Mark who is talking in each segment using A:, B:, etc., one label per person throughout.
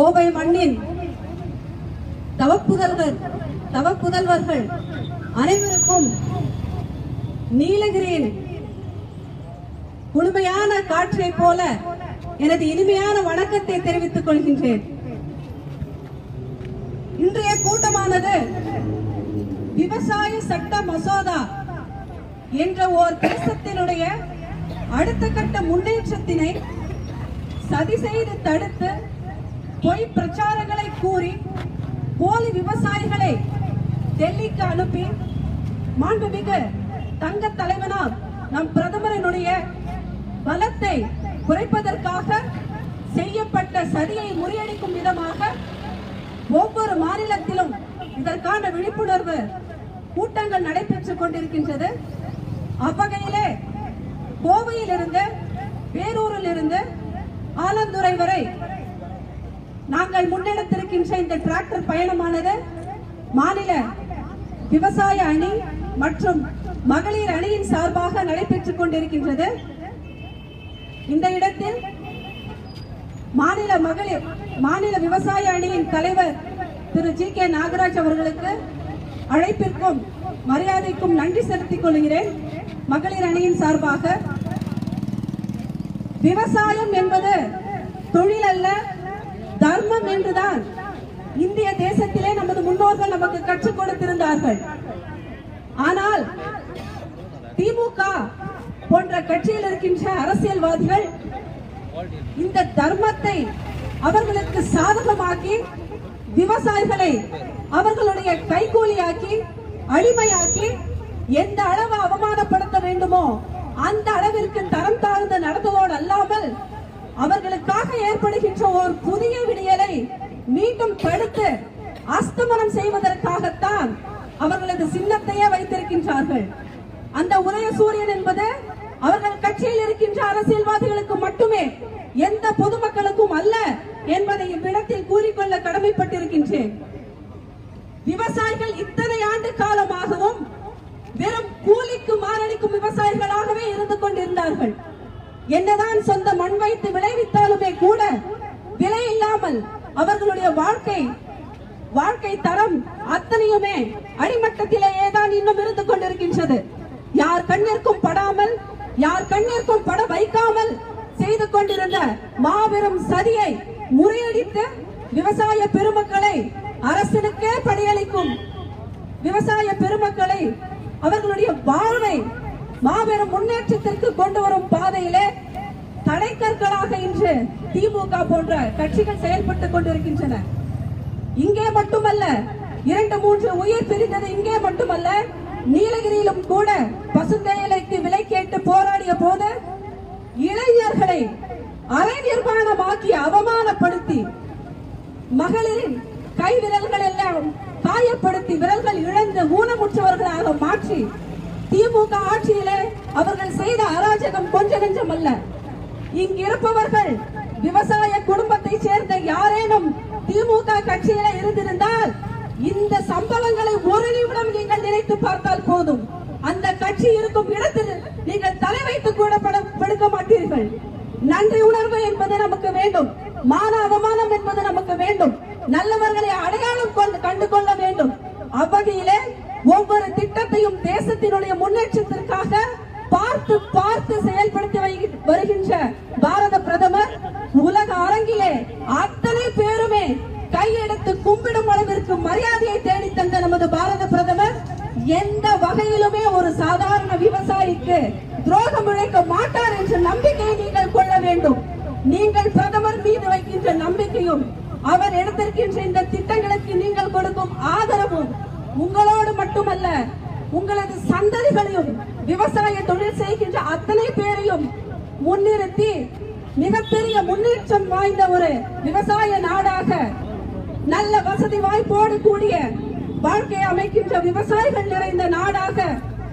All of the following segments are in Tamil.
A: கோவை மண்ணின் தவப்புதல்வர் தவப்புதல்வர்கள் அனைவருக்கும் நீலகிரியின் குளுமையான காற்றைப் போல எனது இனிமையான வணக்கத்தை தெரிவித்துக் கொள்கின்றேன். இன்றைய கூட்டமானது விவசாய சட்ட மசோதா என்ற ஓர் தேசத்தினுடைய அடுத்த கட்ட முன்னேற்றத்தினை சதி செய்து தடுத்து பொய் பிரச்சாரங்களை கூறி போலி விவசாயிகளை டெல்லிக்கு அனுப்பி மாண்புமிகு தங்க தலைவனால் நம் பிரதமரினுடைய பலத்தை குறைப்பதற்காக செய்யப்பட்ட சதியை முறியடிக்கும் விதமாக ஒவ்வொரு மாநிலத்திலும் இதற்கான விழிப்புணர்வு கூட்டங்கள் நடைபெற்றுக் கொண்டிருக்கின்றது. அவ்வகையிலே கோவையிலிருந்து வேலூரில் இருந்து ஆலந்துறை வரை நாங்கள் முன்னெடுத்திருக்கின்ற இந்த டிராக்டர் பயணமானது மாநில விவசாய அணி மற்றும் மகளிர் அணியின் சார்பாக நடைபெற்றுக் கொண்டிருக்கின்றது. இந்த இடத்தில் மாநில மகளிர் மாநில விவசாய அணியின் தலைவர் திரு ஜி கே நாகராஜ் அவர்களுக்கு அழைப்பிற்கும் மரியாதைக்கும் நன்றி செலுத்திக் கொள்கிறேன். மகளிர் அணியின் சார்பாக விவசாயம் என்பது தொழில் அல்ல தர்மம் என்றுதான் இந்திய தேசத்திலே நமது முன்னோர்கள் நமக்கு கற்றுக் கொடுத்திருந்தார்கள். ஆனால் திமுக போன்ற கட்சியில் இருக்கின்ற அரசியல்வாதிகள் இந்த தர்மத்தை அவர்களுக்கு சாதகமாக்கி விவசாயிகளை அவர்களுடைய கைகூலியாக்கி அடிமையாக்கி எந்த அளவு அவமானப்படுத்த வேண்டுமோ அந்த அளவிற்கு தரம் தாழ்ந்து நடந்ததோடு அல்லாமல் அவர்களுக்காக ஏற்படுகின்ற ஒரு புதிய விடியலை மீண்டும் தடுத்து அஸ்தமனம் செய்வதற்காகத்தான் அவர்களது சின்னத்தையே வைத்திருக்கின்றார்கள். அந்த உதய சூரியன் என்பது அவர்கள் கட்சியில் இருக்கின்ற அரசியல்வாதிகளுக்கு மட்டுமே எந்த பொதுமக்களுக்கும் அல்ல என்பதை இவ்விடத்தில் கூறிக்கொள்ள கடமைப்பட்டிருக்கின்றேன். விவசாயிகள் இத்தனை ஆண்டு காலமாகவும் வெறும் கூலிக்கு மாரடிக்கும் விவசாயிகளாகவே இருந்து கொண்டிருந்தார்கள். என்னதான் சொந்த மண் வைத்து விளைவித்தாலுமே கூட விலை இல்லாமல் அவர்களுடைய வாழ்க்கை வாழ்க்கை தரம் அத்தனையுமே அடிமட்டத்திலேயே தான் இன்னும் இருந்து கொண்டிருக்கின்றது. யார் கண்ணிற்கும் படாமல் யார் கண்ணிற்கும் பட வைக்காமல் செய்து கொண்டிருந்த மாபெரும் சதியை முறியடித்து விவசாய பெருமக்களை அரசனுக்கே பணியளிக்கும் விவசாய பெருமக்களை அவர்களுடைய வாழ்வை மாபெரும் முன்னேற்றத்திற்கு கொண்டு வரும் பாதையிலே தடைக்கற்களாக இன்று திமுக போன்ற கட்சிகள் செயல்பட்டுக் கொண்டிருக்கின்றன. இங்கே மட்டுமல்ல இரண்டு மூன்று உயிர் பிரிந்தது இங்கே மட்டுமல்ல நீலகிரியிலும் கூட பசுந்தேயிலைக்கு விலை கேட்டு போராடிய போது இளைஞர்களை அரை நிர்மாணமாக்கி அவமானப்படுத்தி மகளிரின் கை விரல்கள் எல்லாம் காயப்படுத்தி விரல்கள் இழந்து ஊனமுற்றவர்களாக மாற்றி திமுக ஆட்சியிலே அவர்கள் செய்த அராஜகம் கொஞ்ச நெஞ்சம் அல்ல. இங்கிருப்பவர்கள் விவசாய குடும்பத்தை சேர்ந்த யாரேனும் திமுக கட்சியில இருந்திருந்தால் இந்த சம்பவங்களை ஒரு நிமிடம் நீங்கள் நினைத்து பார்த்தால் போதும். அந்த கட்சி இருக்கும் இடத்தில் நீங்கள் தலை வைத்து கூட படுக்க மாட்டீர்கள். நன்றி உணர்வு என்பது நமக்கு வேண்டும். மான அவமானம் என்பது நமக்கு வேண்டும். நல்ல அடையாளம் கொண்டு கண்டு கொள்ள வேண்டும் அவ்வகையிலே ஒவ்வொரு திட்டத்தையும் தேசத்தினுடைய முன்னேற்றத்திற்காக பார்த்து பார்த்து செயல்படுத்தி வை- வருகின்ற பாரத பிரதமர் உலக அரங்கிலே அத்தனை பேருமே கையெடுத்து கும்பிடும் அளவிற்கு மரியாதையை தேடி தந்த நமது பாரத பிரதமர் எந்த வகையிலுமே ஒரு சாதாரண விவசாயிக்கு துரோகம் இழைக்க மாட்டார் என்ற நம்பிக்கையை நீங்கள் கொள்ள வேண்டும். நீங்கள் பிரதமர் மீது வைக்கின்ற நம்பிக்கையும் அவர் எடுத்திருக்கின்ற இந்த திட்டங்களுக்கு நீங்கள் கொடுக்கும் ஆதரவும் உங்களோடு மட்டுமல்ல உங்களது சந்ததிகளையும் விவசாய தொழில் செய்கின்ற அத்தனை பேரையும் முன்னிறுத்தி மிகப்பெரிய முன்னேற்றம் வாய்ந்த ஒரு விவசாய நாடாக நல்ல வசதி வாய்ப்போடு கூடிய வாழ்க்கையை அமைக்கின்ற விவசாயிகள் நிறைந்த நாடாக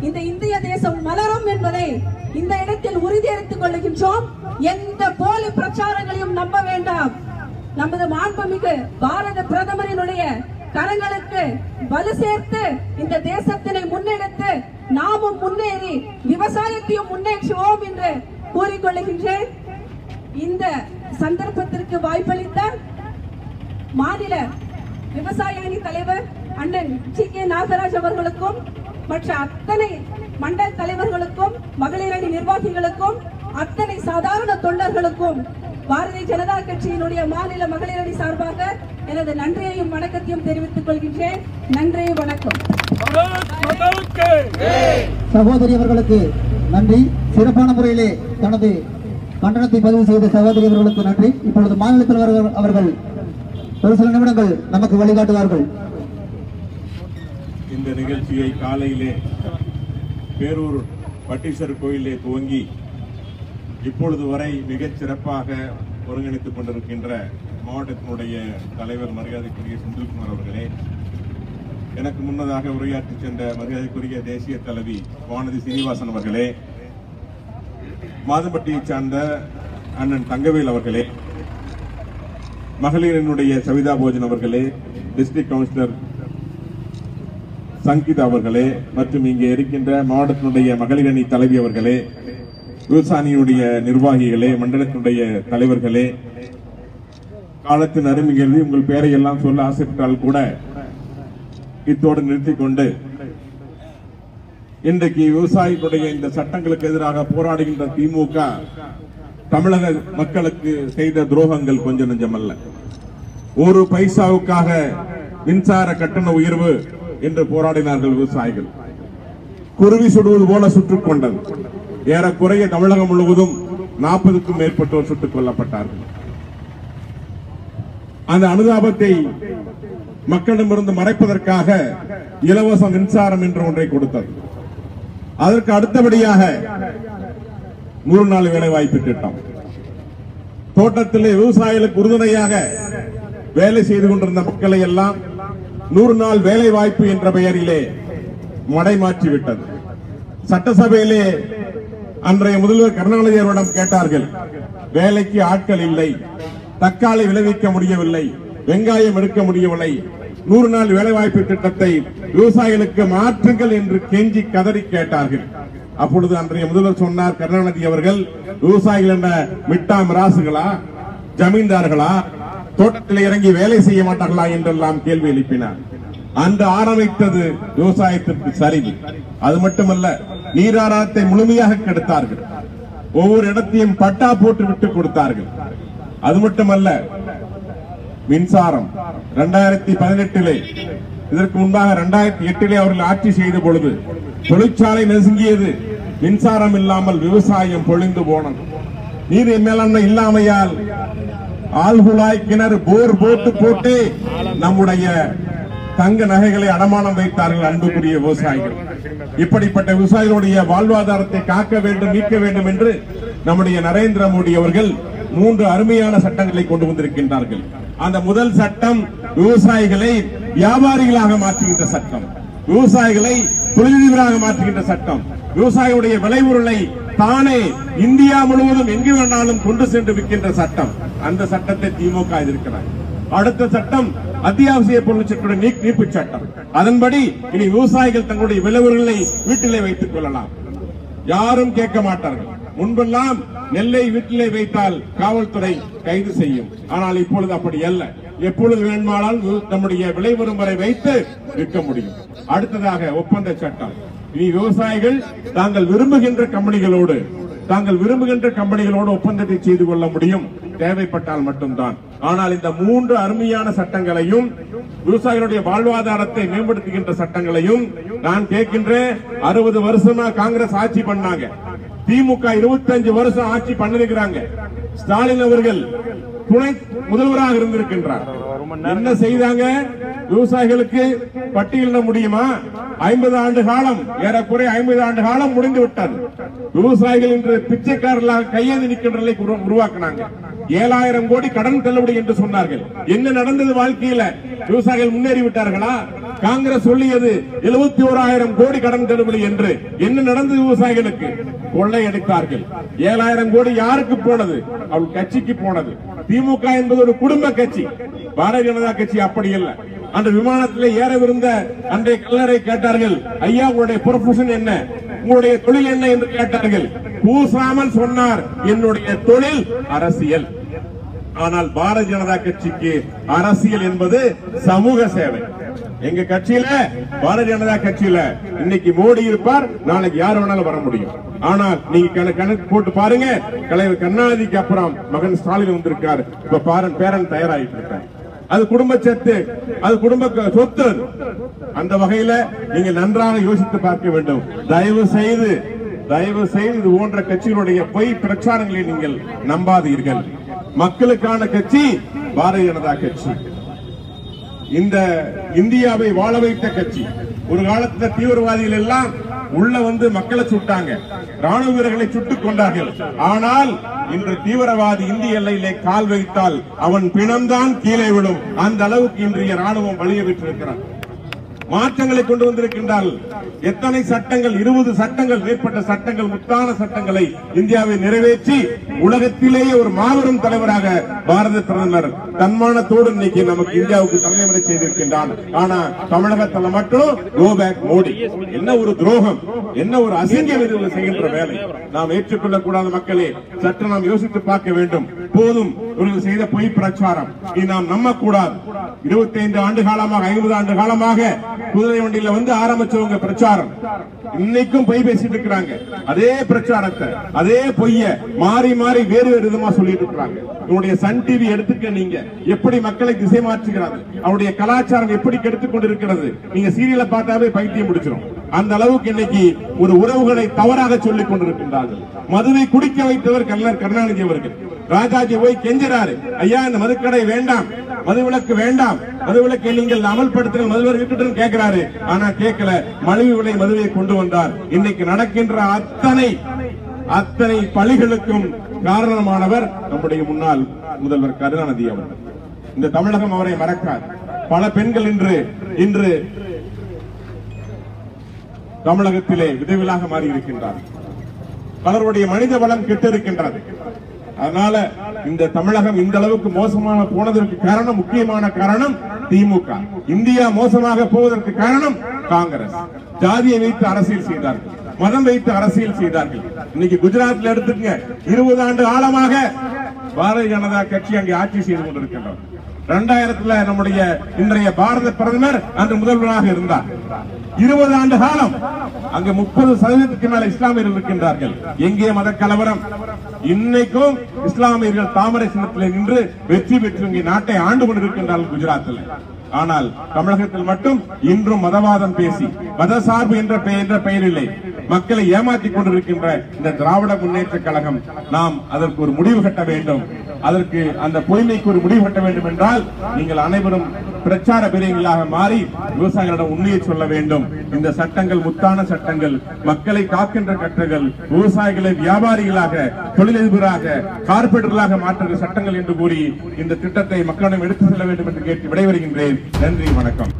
A: இந்த இந்திய தேசம் மலரும் என்பதை இந்த இடத்தில் உறுதியளித்துக் கொள்கின்றோம் எந்த போலி பிரச்சாரங்களையும் நம்ப வேண்டாம். நமது மாண்புமிகு பாரத பிரதமரினுடைய கரங்களுக்கு வலு சேர்த்து இந்த தேசத்தினை முன்னெடுத்து நாமும் முன்னேறி விவசாயத்தையும் முன்னேற்றுவோம் என்று கூறிக்கொள்கின்றேன் இந்த சந்தர்ப்பத்திற்கு வாய்ப்பளித்த மாநில விவசாய அணி தலைவர் அண்ணன் ஜி கே. நாகராஜ் அவர்களுக்கும் மற்ற அத்தனை மண்டல் தலைவர்களுக்கும் மகளிர் அணி நிர்வாகிகளுக்கும் அத்தனை சாதாரண தொண்டர்களுக்கும் பாரதிய ஜனதா கட்சியினுடைய மாநில மகளிர் அணி சார்பாக எனது நன்றியையும் வணக்கத்தையும் தெரிவித்துக் கொள்கின்றேன். நன்றி வணக்கம்.
B: சகோதரி அவர்களுக்கு நன்றி. சிறப்பான முறையிலே தனது கண்டனத்தை பதிவு செய்த சகோதரி அவர்களுக்கு நன்றி. இப்பொழுது மாநில தலைவர் அவர்கள் ஒரு சில நிமிடங்கள் நமக்கு வழிகாட்டுவார்கள்.
C: இந்த நிகழ்ச்சியை காலையிலே பேரூர் பட்டீஸ்வர் கோயிலே துவங்கி இப்பொழுது வரை மிகச் சிறப்பாக ஒருங்கிணைத்துக் கொண்டிருக்கின்ற மாவட்டத்தினுடைய தலைவர் மரியாதைக்குரிய செந்தில்குமார் அவர்களே எனக்கு முன்னதாக உரையாற்றி சென்ற மரியாதைக்குரிய தேசிய தலைவி வானதி சீனிவாசன் அவர்களே மாதம்பட்டியைச் சார்ந்த அண்ணன் தங்கவேல் அவர்களே மகளிரினுடைய சவிதா போஜன் அவர்களே டிஸ்ட்ரிக்ட் கவுன்சிலர் சங்கீதா அவர்களே மற்றும் இங்கே இருக்கின்ற மாவட்டத்தினுடைய மகளிர் அணி தலைவி அவர்களே விவசாயியுடைய நிர்வாகிகளே மண்டலத்தினுடைய தலைவர்களே காலத்தின் அருமைகள் உங்கள் பெயரை எல்லாம் சொல்ல ஆசைப்பட்டால் கூட இத்தோடு நிறுத்தி கொண்டு இன்றைக்கு விவசாயிகளுடைய இந்த சட்டங்களுக்கு எதிராக போராடுகின்ற திமுக தமிழக மக்களுக்கு செய்த துரோகங்கள் கொஞ்சம் நெஞ்சமல்ல. ஒரு பைசாவுக்காக மின்சார கட்டண உயர்வு என்று போராடினார்கள் விவசாயிகள். குருவி சுடுவது போல சுட்டுக் கொண்டது. ஏறக்குறைய தமிழகம் முழுவதும் நாற்பதுக்கும் மேற்பட்டோர் சுட்டுக் கொல்லப்பட்டார்கள். அந்த அனுதாபத்தை மக்களிடமிருந்து மறைப்பதற்காக இலவச மின்சாரம் என்று ஒன்றை கொடுத்தது. அதற்கு அடுத்தபடியாக நூறு நாள் வேலை வாய்ப்பு திட்டம். தோட்டத்திலே விவசாயிகளுக்கு உறுதுணையாக வேலை செய்து கொண்டிருந்த மக்களை எல்லாம் நூறு நாள் வேலை வாய்ப்பு என்ற பெயரிலே மடைமாற்றி விட்டது சட்டசபையிலே அன்றைய முதல்வர் கருணாநிதி அவரிடம் கேட்டார்கள் வேலைக்கு ஆட்கள் இல்லை தக்காளி விளைவிக்க முடியவில்லை வெங்காயம் எடுக்க முடியவில்லை நூறு நாள் வேலைவாய்ப்பு திட்டத்தை விவசாயிகளுக்கு மாற்றுங்கள் என்று கெஞ்சி கதறி கேட்டார்கள். அப்பொழுது அன்றைய முதல்வர் சொன்னார் கருணாநிதி அவர்கள் விவசாயிகள் என்ற மிட்டா மிராசுகளா ஜமீன்தார்களா தோட்டத்தில் இறங்கி வேலை செய்ய மாட்டார்களா? என்றெல்லாம் கேள்வி எழுப்பினார். அன்று ஆரம்பித்தது விவசாயத்திற்கு சரிவு. அது மட்டுமல்ல நீராதாரத்தை முழுமையாக கெடுத்தார்கள். ஒவ்வொரு இடத்தையும் பட்டா போட்டு விட்டு கொடுத்தார்கள். அது மட்டுமல்ல மின்சாரம் இரண்டாயிரத்தி பதினெட்டிலே இதற்கு முன்பாக இரண்டாயிரத்தி எட்டிலே அவர்கள் ஆட்சி செய்த பொழுது தொழிற்சாலை நெருங்கியது. மின்சாரம் இல்லாமல் விவசாயம் பொழிந்து போனது. நீர் மேலாண்மை இல்லாமையால் ஆழ்குழாய் கிணறு போர் போட்டு போட்டு நம்முடைய தங்க நகைகளை அடமானம் வைத்தார்கள் அன்புக்குரிய விவசாயிகள். இப்படிப்பட்ட விவசாயிகளுடைய வாழ்வாதாரத்தை காக்க வேண்டும் மீட்க வேண்டும் என்று நம்முடைய நரேந்திர மோடி அவர்கள் மூன்று அருமையான சட்டங்களை கொண்டு வந்திருக்கின்றார்கள். அந்த முதல் சட்டம் விவசாயிகளை வியாபாரிகளாக மாற்றுகின்ற சட்டம். விவசாயிகளை தொழிலதிபராக மாற்றுகின்ற சட்டம். விவசாயியுடைய விளைபொருளை தானே இந்தியா முழுவதும் எங்கு வேணாலும் கொண்டு சென்று விற்கின்ற சட்டம். அந்த சட்டத்தை திமுக எதிர்க்கிறார். அடுத்த சட்டம் அத்தியாவசிய பொருள் சட்ட நீப்பு சட்டம். அதன்படி இனி விவசாயிகள் தங்களுடைய விளைவுகளை வீட்டிலே வைத்துக் கொள்ளலாம். யாரும் கேட்க மாட்டார்கள். முன்பெல்லாம் நெல்லை வீட்டிலே வைத்தால் காவல்துறை கைது செய்யும். ஆனால் இப்பொழுது அப்படி அல்ல. எப்பொழுது வேண்டுமானால் நம்முடைய விளைவரும் வரை வைத்து விற்க முடியும். அடுத்ததாக ஒப்பந்த சட்டம். இனி விவசாயிகள் தாங்கள் விரும்புகின்ற கம்பெனிகளோடு தாங்கள் விரும்புகின்ற கம்பெனிகளோடு ஒப்பந்தத்தை செய்து கொள்ள முடியும். தேவைப்பட்டால் மட்டும்தான். ஆனால் இந்த மூன்று அருமையான சட்டங்களையும் விவசாயிகளுடைய வாழ்வாதாரத்தை மேம்படுத்துகின்ற சட்டங்களையும் நான் கேட்கின்றேன் அறுபது வருஷமா காங்கிரஸ் ஆட்சி பண்ணாங்க. திமுக 25 வருஷம் ஆட்சி பண்ணிருக்கிறாங்க. ஸ்டாலின் அவர்கள் துணை முதல்வராக இருந்திருக்கின்றார். என்ன செய்தாங்க? விவசாயிகளுக்கு பட்டியலிட முடியுமா? ஐம்பது ஆண்டு காலம் ஏறக்குறைய ஐம்பது ஆண்டு காலம் முடிந்து விட்டது. விவசாயிகள் இன்று பிச்சைக்காரர்களாக கையேந்தி நிற்கின்ற நிலை உருவாக்குனாங்க. ஏழாயிரம் கோடி கடன் தள்ளுபடி என்று சொன்னார்கள். என்ன நடந்தது வாழ்க்கையில? விவசாயிகள் முன்னேறி விட்டார்களா? காங்கிரஸ் சொல்லியது எழுபத்தி ஓராயிரம் கோடி கடன் தள்ளுபடி என்று. என்ன நடந்தது விவசாயிகளுக்கு? கொள்ளை எடுத்தார்கள் ஏழாயிரம் கோடி யாருக்கு போனது? அவள் கட்சிக்கு போனது. திமுக என்பது ஒரு குடும்ப கட்சி. பாரதிய ஜனதா கட்சி அப்படி இல்லை அந்த விமானத்திலே ஏறவிருந்த அன்றைய கல்லறை கேட்டார்கள் ஐயா உங்களுடைய ப்ரொஃபஷன் என்ன? உங்களுடைய தொழில் என்ன? என்று கேட்டார்கள். பூசாமல் சொன்னார் என்னுடைய தொழில் அரசியல். ஆனால் பாரதிய ஜனதா கட்சிக்கு அரசியல் என்பது சமூக சேவை. எங்க கட்சியில பாரதிய ஜனதா கட்சியில இன்னைக்கு மோடி இருப்பார் நாளைக்கு யார் வேணாலும் வர முடியும். ஆனால் நீங்க கணக்கு போட்டு பாருங்க தலைவர் கருணாநிதிக்கு அப்புறம் மகன் ஸ்டாலின் வந்திருக்காரு. இப்ப பாரன் பேரன் தயாராகிட்டு இருக்காரு. அது குடும்ப சொத்து அது குடும்ப சொத்து. அந்த வகையில நீங்க நன்றாக யோசித்து பார்க்க வேண்டும். தயவு செய்து தயவு செய்து இது போன்ற கட்சிகளுடைய பொய் பிரச்சாரங்களை நீங்கள் நம்பாதீர்கள். மக்களுக்கான கட்சி பாரதிய ஜனதா கட்சி. இந்த இந்தியாவை வாழ வைத்த கட்சி. ஒரு காலத்துல தீவிரவாதிகள் எல்லாம் உள்ள வந்து மக்களை சுட்டாங்க. ராணுவ வீரர்களை சுட்டுக் கொண்டார்கள். ஆனால் இன்று தீவிரவாதி இந்திய எல்லையிலே கால் வைத்தால் அவன் பிணம்தான் கீழே விழும். அந்த அளவுக்கு இன்றைய ராணுவம் வழிய விட்டிருக்கிறார் மாற்றங்களை கொண்டு வந்திருக்கின்றால் எத்தனை சட்டங்கள் இருபது சட்டங்கள் மேற்பட்ட சட்டங்கள் முத்தான சட்டங்களை இந்தியாவை நிறைவேற்றி உலகத்திலேயே ஒரு மாபெரும் தலைவராக பாரத பிரதமர் தன்மானத்தோடு இன்னைக்கு நமக்கு இந்தியாவுக்கு தலைமுறை செய்திருக்கின்றான் ஆனா தமிழகத்தில் மட்டும் கோ பேக் மோடி. என்ன ஒரு துரோகம் என்ன ஒரு அசிங்கம் இது செய்கின்ற வேலை. நாம் ஏற்றுக்கொள்ளக்கூடாத மக்களே சற்று நாம் யோசித்து பார்க்க வேண்டும். போதும் இவர்கள் செய்த பொய் பிரச்சாரம். இது நாம் நம்பக்கூடாது. இருபத்தி ஐந்து ஆண்டு காலமாக ஐம்பது ஆண்டு காலமாக குதிரை வண்டியில வந்து ஆரம்பிச்சவங்க பிரச்சாரம். இன்னைக்கும் பொய் பேசிட்டு இருக்கிறாங்க. அதே பிரச்சாரத்தை அதே பொய்ய மாறி மாறி வேறு வேறு விதமா சொல்லிட்டு இருக்கிறாங்க. உங்களுடைய சன் டிவி எடுத்துக்க நீங்க. எப்படி மக்களை திசை மாற்றுகிறது? அவருடைய கலாச்சாரம் எப்படி கெடுத்துக் கொண்டிருக்கிறது? நீங்க சீரியலை பார்த்தாவே பைத்தியம் முடிச்சிடும் அந்த அளவுக்கு இன்னைக்கு ஒரு உறவுகளை தவறாக சொல்லிக் கொண்டிருக்கின்றார்கள். மதுவை குடிக்க வைத்தவர் கலைஞர் கருணாநிதி அவர்கள் ராஜாஜி போய் கெஞ்சிறாரு. ஐயா இந்த மதுக்கடை வேண்டாம் மதுவிலக்கு வேண்டாம் மதுவிலக்கை நீங்கள் அமல்படுத்துங்க மதுவர் இருக்கட்டும் கேட்கிறாரு. ஆனா கேட்கல மலிவு விலை மதுவை கொண்டு வந்தார். இன்னைக்கு நடக்கின்ற அத்தனை அத்தனை பழிகளுக்கும் காரணமானவர் நம்முடைய முன்னாள் முதல்வர் கருணாநிதி அவர்கள். இந்த தமிழகம் அவரை மறக்கார் பல பெண்கள் இன்று இன்று தமிழகத்திலே விதவிலாக மாறி இருக்கின்றார் பலருடைய மனித வளம் கெட்டு இருக்கின்றது அதனால இந்த தமிழகம் இந்த அளவுக்கு மோசமாக போனதற்கு காரணம் முக்கியமான காரணம் திமுக. இந்தியா மோசமாக போவதற்கு காரணம் காங்கிரஸ். ஜாதியை வைத்து அரசியல் செய்தார்கள். மதம் வைத்து அரசியல் செய்தார்கள். இன்னைக்கு குஜராத்ல எடுத்துக்கங்க. இருபது ஆண்டு ஆழமாக பாரதிய ஜனதா கட்சி அங்கே ஆட்சி செய்து கொண்டிருக்கின்றார் இரண்டாயிரத்துல நம்முடைய இன்றைய பாரத பிரதமர் அன்று முதல்வராக இருந்தார். இருபது ஆண்டு காலம் அங்கு முப்பது சதவீதத்துக்கு மேல இஸ்லாமியர்கள் இருக்கின்றார்கள். எங்கே மத கலவரம்? இன்னைக்கும் இஸ்லாமியர்கள் தாமரை சின்னத்தில் நின்று வெற்றி பெற்று இங்கே நாட்டை ஆண்டு கொண்டிருக்கின்றார்கள் குஜராத்தில். ஆனால் தமிழகத்தில் மட்டும் இன்றும் மதவாதம் பேசி மத சார்பு என்ற பெயர் என்ற பெயரில்லை மக்களை ஏமாற்றிக் கொண்டிருக்கின்ற இந்த திராவிட முன்னேற்ற கழகம் நாம் அதற்கு ஒரு முடிவு கட்ட வேண்டும். அதற்கு அந்த பொய்மைக்கு ஒரு முடிவு கட்ட வேண்டும் என்றால் நீங்கள் அனைவரும் பிரச்சார பிரிவுகளாக மாறி விவசாயிகளிடம் உண்மையை சொல்ல வேண்டும். இந்த சட்டங்கள் முத்தான சட்டங்கள் மக்களை காக்கின்ற கட்டங்கள் விவசாயிகளை வியாபாரிகளாக தொழிலதிபராக கார்பரேட்டர்களாக மாற்றுகிற சட்டங்கள் என்று கூறி இந்த திட்டத்தை மக்களிடம் எடுத்து செல்ல வேண்டும் என்று கேட்டு விடைபெறுகின்றேன். நன்றி வணக்கம்.